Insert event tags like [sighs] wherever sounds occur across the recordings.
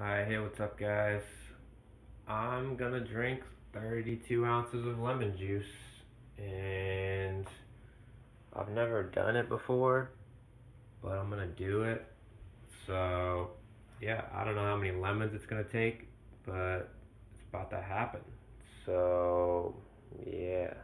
Alright, hey, what's up, guys? I'm gonna drink 32 ounces of lemon juice, and I've never done it before, but I'm gonna do it. So, yeah, I don't know how many lemons it's gonna take, but it's about to happen. So, yeah.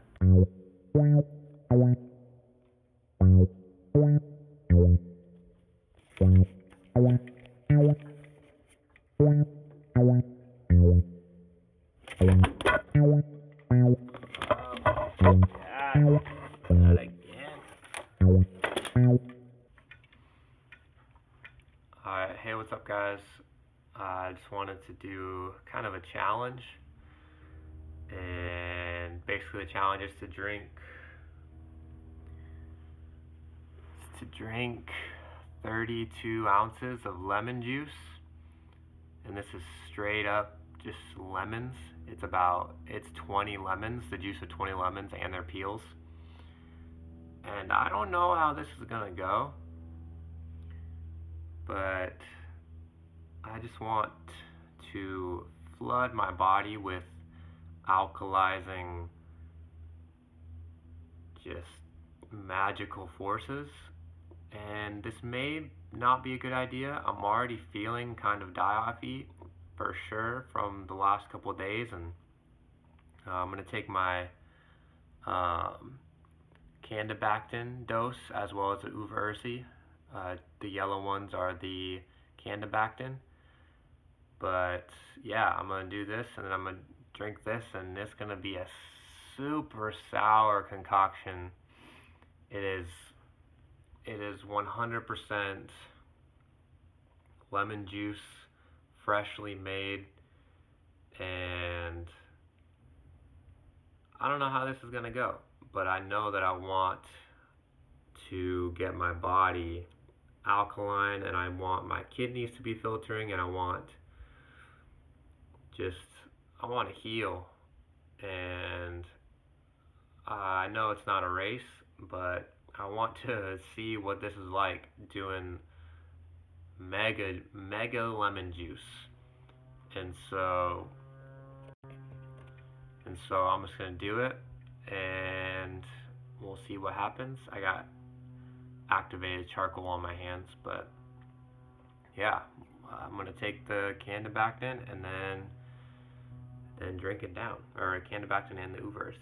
Alright, hey, what's up, guys? I just wanted to do kind of a challenge. And basically, the challenge is to drink. to drink 32 ounces of lemon juice. And this is straight up just lemons. It's about, it's 20 lemons, the juice of 20 lemons and their peels. And I don't know how this is gonna go, but I just want to flood my body with alkalizing, just magical forces. And this may not be a good idea. I'm already feeling kind of die off eat for sure from the last couple of days, and uh, I'm gonna take my um, Candibactin dose as well as the Uva Ursi. Uh, the yellow ones are the Candibactin. But yeah, I'm gonna do this and then I'm gonna drink this and it's gonna be a super sour concoction. It is it is 100% lemon juice, freshly made, and I don't know how this is gonna go but I know that I want to get my body alkaline and I want my kidneys to be filtering and I want just I want to heal. And I know it's not a race but I want to see what this is like doing mega mega lemon juice and so and so I'm just gonna do it and we'll see what happens. I got activated charcoal on my hands, but yeah, I'm gonna take the Candibactin and then then drink it down, or Candibactin and the Uva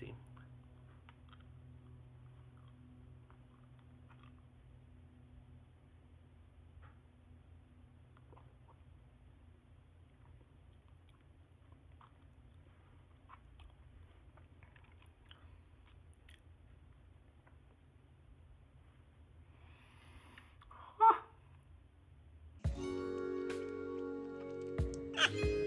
Ha ha ha!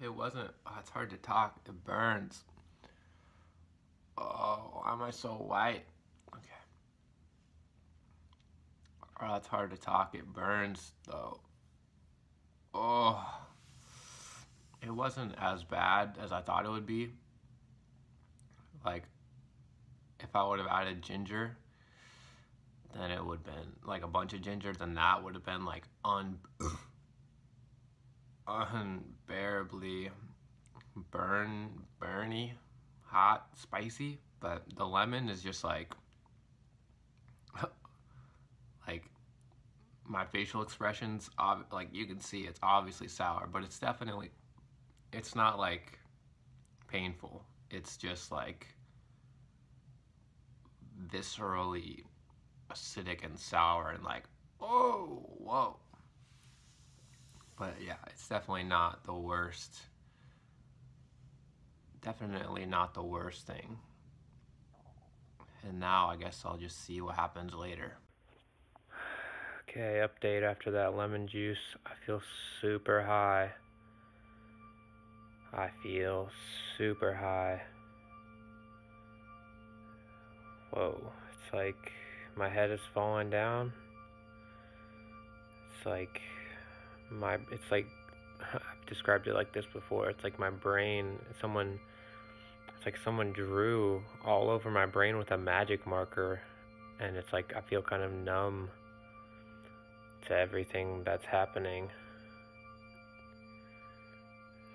Ursi. wasn't. Oh, it's hard to talk. It burns. Oh, why am I so white? Okay. Oh, it's hard to talk. It burns though. Oh, it wasn't as bad as I thought it would be. Like, if I would have added ginger, then it would have been like a bunch of ginger, then that would have been like un [clears throat] unbearably burn burny, hot, spicy. But the lemon is just like [laughs] like my facial expressions like you can see it's obviously sour but it's definitely it's not like painful it's just like viscerally acidic and sour and like oh whoa but yeah it's definitely not the worst definitely not the worst thing and now I guess I'll just see what happens later Okay, update after that lemon juice. I feel super high. I feel super high. Whoa, it's like my head is falling down. It's like my, it's like, [laughs] I've described it like this before. It's like my brain, someone, it's like someone drew all over my brain with a magic marker. And it's like I feel kind of numb to everything that's happening.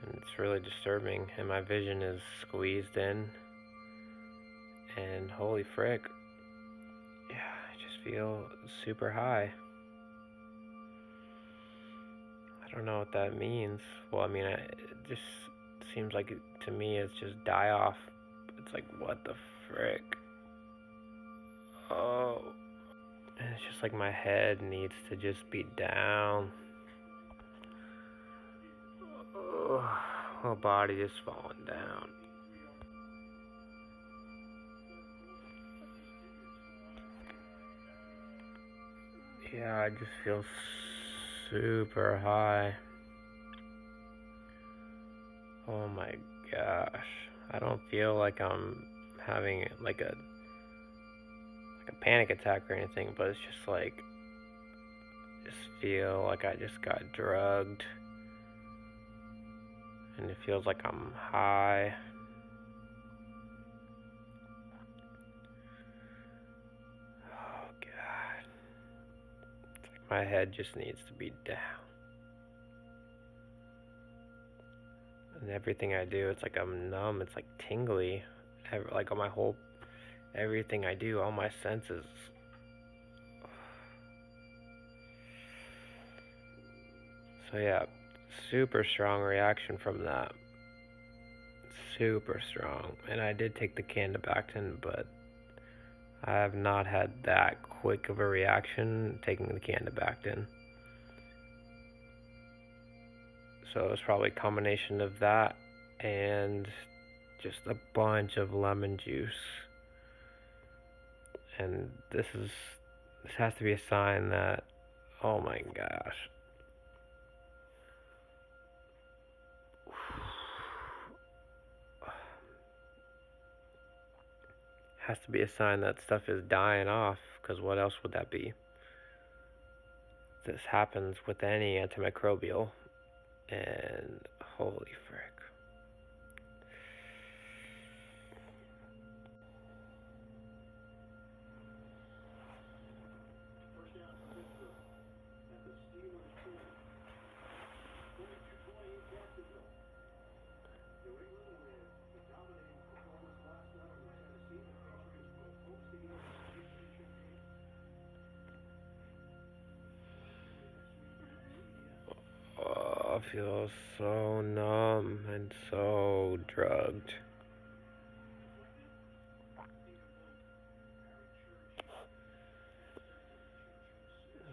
And it's really disturbing, and my vision is squeezed in. And holy frick, yeah, I just feel super high. Don't know what that means. Well, I mean, it just seems like to me it's just die off. It's like, what the frick? Oh. And it's just like my head needs to just be down. Oh, whole body just falling down. Yeah, I just feel super high. Oh my gosh. I don't feel like I'm having like a like a panic attack or anything, but it's just like, just feel like I just got drugged. And it feels like I'm high. My head just needs to be down. And everything I do, it's like I'm numb, it's like tingly. Like on my whole everything I do, all my senses. So yeah, super strong reaction from that. Super strong. And I did take the Candibactin, but I have not had that quick of a reaction taking the Candibactin. So it's probably a combination of that and just a bunch of lemon juice and this is this has to be a sign that oh my gosh has to be a sign that stuff is dying off because what else would that be? This happens with any antimicrobial and holy frick feel so numb and so drugged.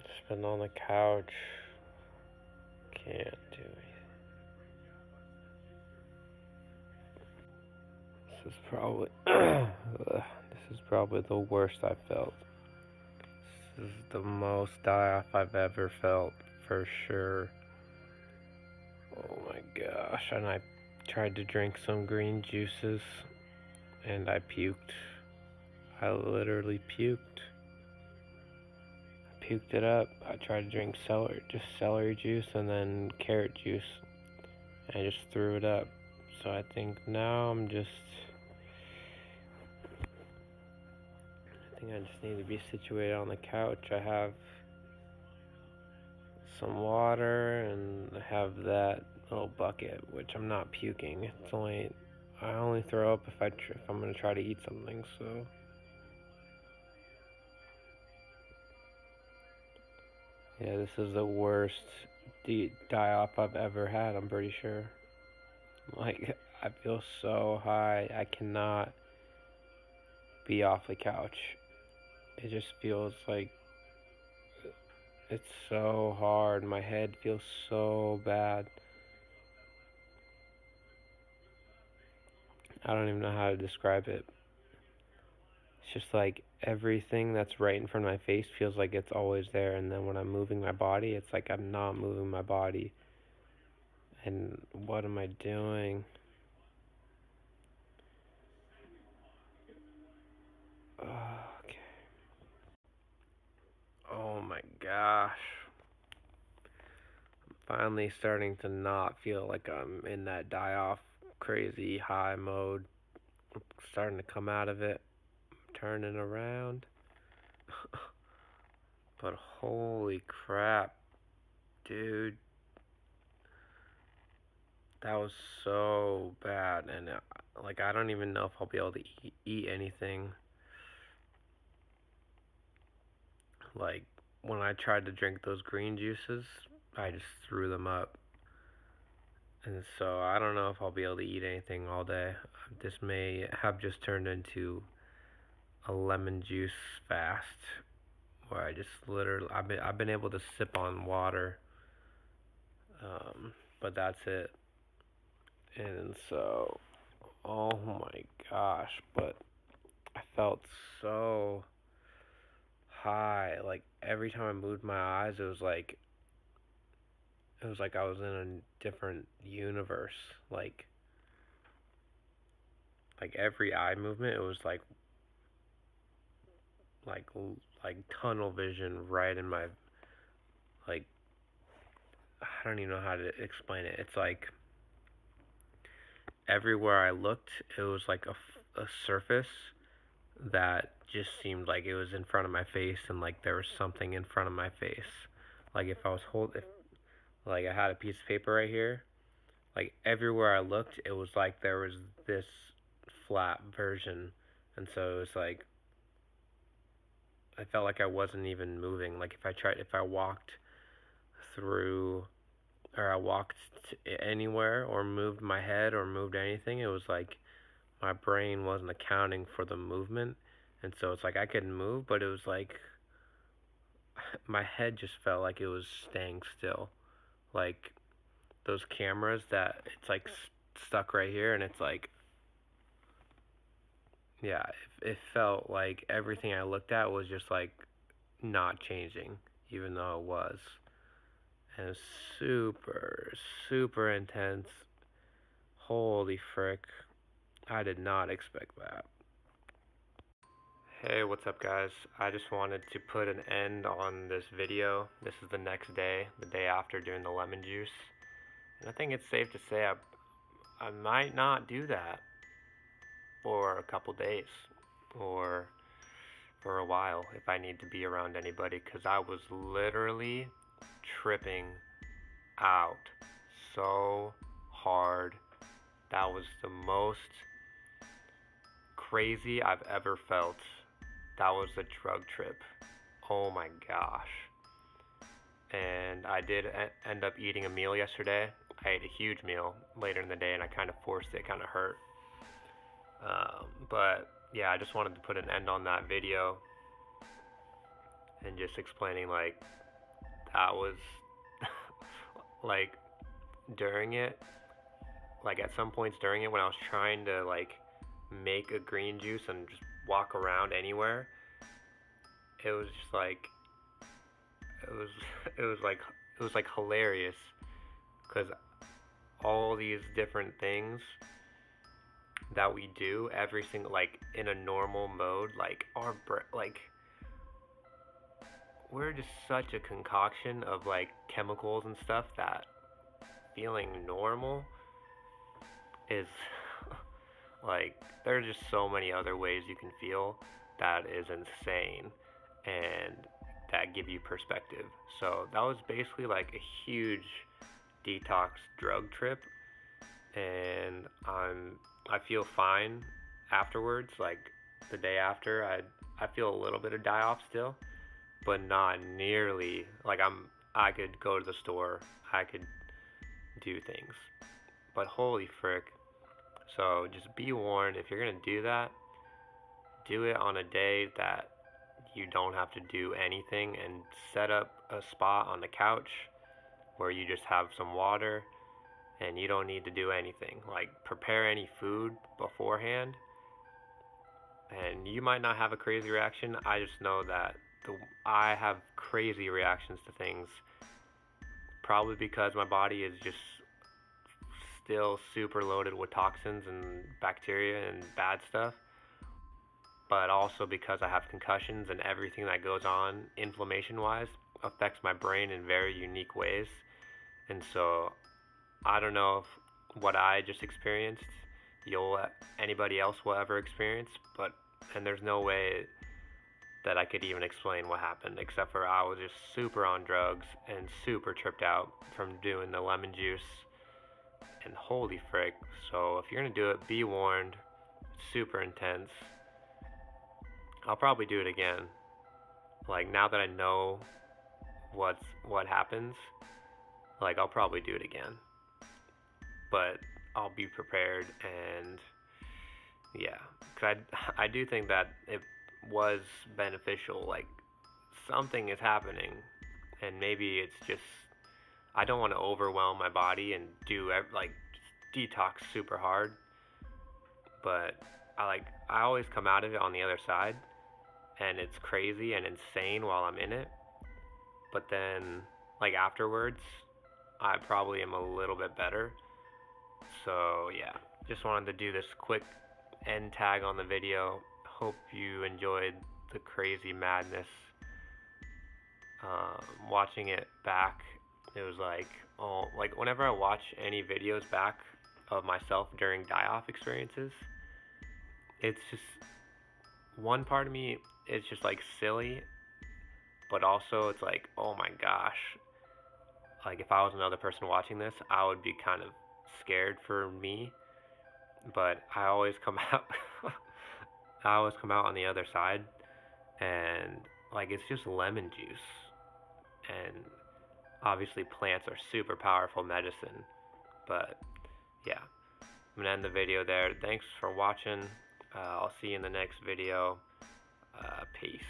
Just been on the couch. Can't do it. This is probably [clears throat] this is probably the worst I've felt. This is the most die off I've ever felt for sure. Gosh, and I tried to drink some green juices and I puked. I literally puked. I puked it up. I tried to drink celery, just celery juice and then carrot juice. And I just threw it up. So I think now I'm just. I think I just need to be situated on the couch. I have some water and I have that little bucket, which I'm not puking. It's only I only throw up if I if I'm gonna try to eat something. So. Yeah, this is the worst die off I've ever had. I'm pretty sure. Like [laughs] I feel so high. I cannot be off the couch. It just feels like it's so hard. My head feels so bad. I don't even know how to describe it. It's just like everything that's right in front of my face feels like it's always there, and then when I'm moving my body, it's like I'm not moving my body. And what am I doing? Okay. Oh my gosh. I'm finally starting to not feel like I'm in that die off crazy high mode. I'm starting to come out of it. I'm turning around. [laughs] but holy crap, dude. That was so bad. And uh, like, I don't even know if I'll be able to eat, eat anything. Like, when I tried to drink those green juices, I just threw them up. And so I don't know if I'll be able to eat anything all day. This may have just turned into a lemon juice fast where I just literally I've been I've been able to sip on water. Um, but that's it. And so oh my gosh, but I felt so high. Like every time I moved my eyes it was like it was like I was in a different universe. Like, like every eye movement, it was like, like, like tunnel vision right in my, like, I don't even know how to explain it. It's like everywhere I looked, it was like a, a surface that just seemed like it was in front of my face and like there was something in front of my face. Like if I was hold like I had a piece of paper right here. Like everywhere I looked, it was like there was this flat version, and so it was like I felt like I wasn't even moving. Like if I tried, if I walked through, or I walked anywhere, or moved my head, or moved anything, it was like my brain wasn't accounting for the movement, and so it's like I couldn't move, but it was like [sighs] my head just felt like it was staying still like those cameras that it's like stuck right here and it's like yeah it, it felt like everything i looked at was just like not changing even though it was. And it was super super intense. Holy frick. I did not expect that Hey, what's up guys? I just wanted to put an end on this video. This is the next day, the day after doing the lemon juice. And I think it's safe to say I, I might not do that for a couple days or for a while if I need to be around anybody because I was literally tripping out so hard. That was the most crazy I've ever felt that was a drug trip. Oh my gosh. And I did end up eating a meal yesterday. I ate a huge meal later in the day and I kind of forced it, kind of hurt. Um, but yeah, I just wanted to put an end on that video and just explaining like that was [laughs] like during it, like at some points during it when I was trying to like make a green juice and just walk around anywhere, it was just like it was [laughs] it was like it was like hilarious because all these different things that we do every single like in a normal mode like our like we're just such a concoction of like chemicals and stuff that feeling normal is like there's just so many other ways you can feel that is insane and that give you perspective. So that was basically like a huge detox drug trip. And I'm I feel fine afterwards like the day after. I I feel a little bit of die off still but not nearly like I'm I could go to the store I could do things. But holy frick so just be warned if you're gonna do that do it on a day that you don't have to do anything and set up a spot on the couch where you just have some water and you don't need to do anything. Like prepare any food beforehand. And you might not have a crazy reaction. I just know that the I have crazy reactions to things probably because my body is just still super loaded with toxins and bacteria and bad stuff. But also because I have concussions and everything that goes on inflammation wise affects my brain in very unique ways. And so I don't know if what I just experienced you'll anybody else will ever experience, but and there's no way that I could even explain what happened except for I was just super on drugs and super tripped out from doing the lemon juice and holy frick. So if you're gonna do it, be warned. It's super intense. I'll probably do it again. Like now that I know what's what happens, like I'll probably do it again but I'll be prepared and yeah, cause I [laughs] I do think that it was beneficial. Like something is happening, and maybe it's just I don't want to overwhelm my body and do like detox super hard, but I like I always come out of it on the other side, and it's crazy and insane while I'm in it, but then like afterwards, I probably am a little bit better so yeah, just wanted to do this quick end tag on the video. Hope you enjoyed the crazy madness. Um, watching it back, it was like, oh, like whenever I watch any videos back of myself during die-off experiences, it's just one part of me is just like silly, but also it's like, oh my gosh, like if I was another person watching this, I would be kind of scared for me, but I always come [laughs] out. I always come out on the other side, and like it's just lemon juice, and obviously plants are super powerful medicine, but yeah, I'm gonna end the video there. Thanks for watching. Uh, I'll see you in the next video. Uh, peace.